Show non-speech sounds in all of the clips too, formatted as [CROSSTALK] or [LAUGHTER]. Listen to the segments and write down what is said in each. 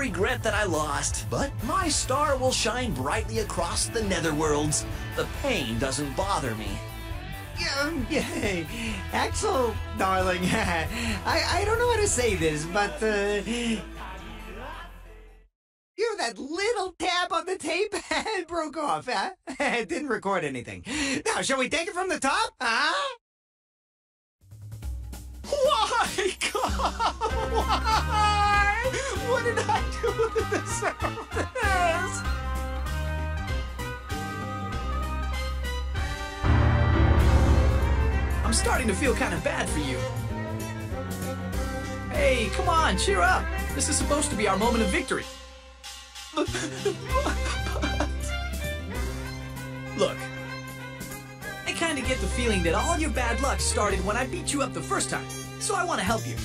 regret that I lost, but my star will shine brightly across the netherworlds. The pain doesn't bother me. Yeah, Axel, darling, [LAUGHS] I, I don't know how to say this, but, uh, you know, that little tab on the tape [LAUGHS] broke off, huh? [LAUGHS] it didn't record anything. Now, shall we take it from the top, huh? Why, God? [LAUGHS] Why? What did I do to deserve this? I'm starting to feel kind of bad for you. Hey, come on, cheer up. This is supposed to be our moment of victory. [LAUGHS] Look, I kind of get the feeling that all your bad luck started when I beat you up the first time, so I want to help you.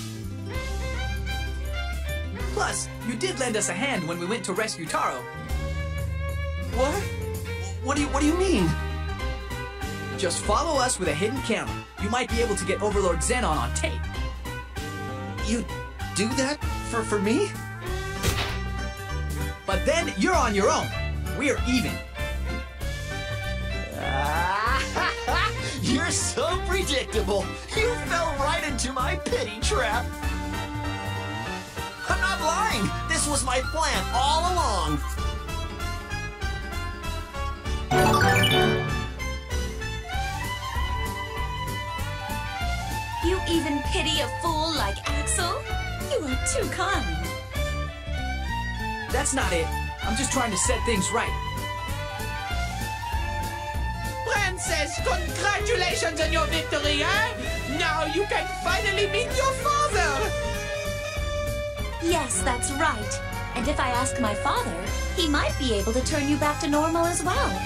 Plus, you did lend us a hand when we went to rescue Taro. What? What do you What do you mean? Just follow us with a hidden camera. You might be able to get Overlord Zenon on tape. You do that for for me? But then you're on your own. We're even. [LAUGHS] You're so predictable. You fell into my pity trap. I'm not lying. This was my plan all along. You even pity a fool like Axel? You are too kind. That's not it. I'm just trying to set things right. Princess, congratulations on your victory, eh? Now you can finally meet your father! Yes, that's right. And if I ask my father, he might be able to turn you back to normal as well.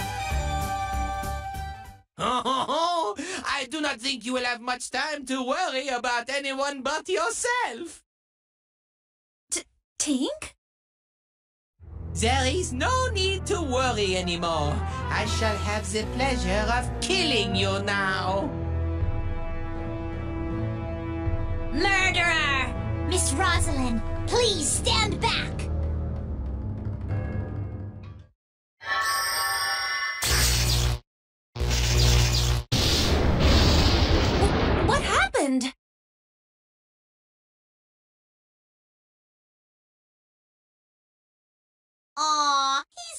Oh, [LAUGHS] I do not think you will have much time to worry about anyone but yourself. T Tink? There is no need to worry anymore. I shall have the pleasure of killing you now. Murderer! Miss Rosalind, please stand back!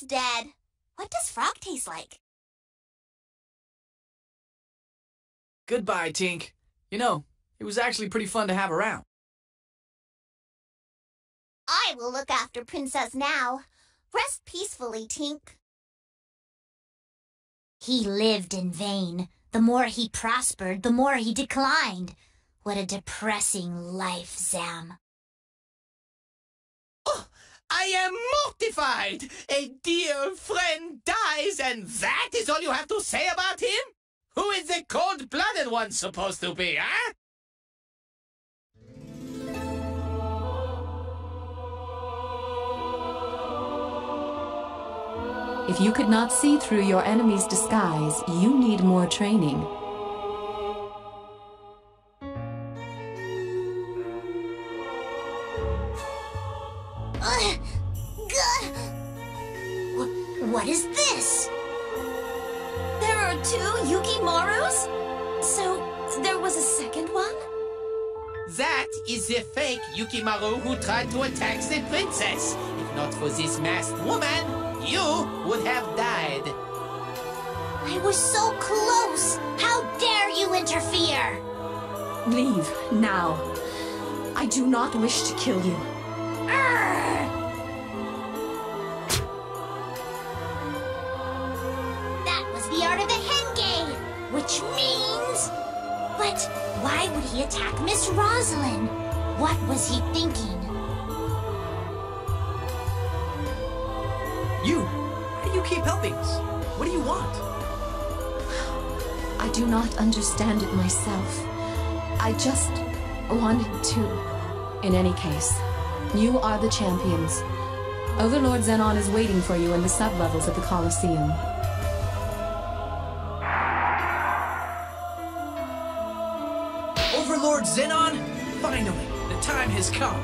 Dead. What does frog taste like? Goodbye, Tink. You know, it was actually pretty fun to have around. I will look after Princess now. Rest peacefully, Tink. He lived in vain. The more he prospered, the more he declined. What a depressing life, Zam. I am mortified. A dear friend dies, and that is all you have to say about him? Who is the cold-blooded one supposed to be, huh? If you could not see through your enemy's disguise, you need more training. What is this? There are two Yukimarus? So, there was a second one? That is the fake Yukimaru who tried to attack the princess. If not for this masked woman, you would have died. I was so close! How dare you interfere! Leave, now. I do not wish to kill you. Arr! Which means... But why would he attack Miss Rosalind? What was he thinking? You, why do you keep helping us? What do you want? I do not understand it myself. I just wanted to. In any case, you are the champions. Overlord Zenon is waiting for you in the sublevels of the Colosseum. Time has come.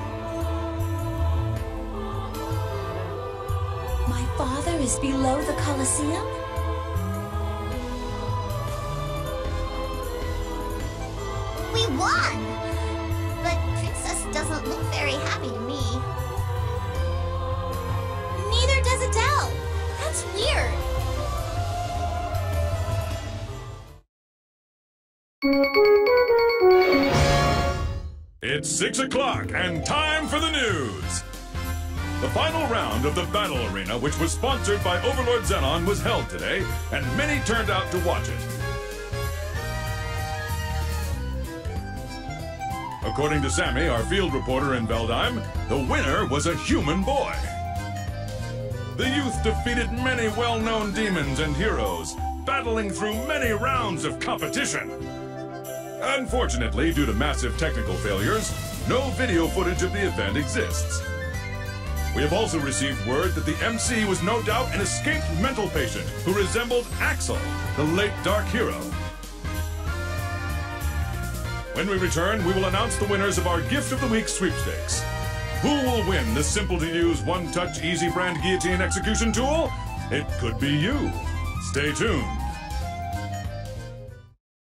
My father is below the Colosseum? We won! But Princess doesn't look very happy to me. Neither does Adell. That's weird. It's 6 o'clock and time for the news. The final round of the Battle Arena, which was sponsored by Overlord Zenon, was held today, and many turned out to watch it. According to Sammy, our field reporter in Veldime, the winner was a human boy. The youth defeated many well-known demons and heroes, battling through many rounds of competition. Unfortunately, due to massive technical failures, no video footage of the event exists. We have also received word that the MC was no doubt an escaped mental patient who resembled Axel, the late Dark Hero. When we return, we will announce the winners of our Gift of the Week sweepstakes. Who will win the simple-to-use one-touch easy brand guillotine execution tool? It could be you. Stay tuned.